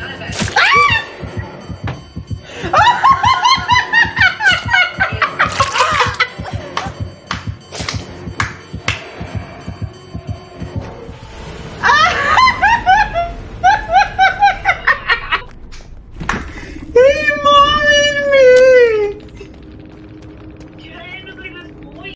not a bad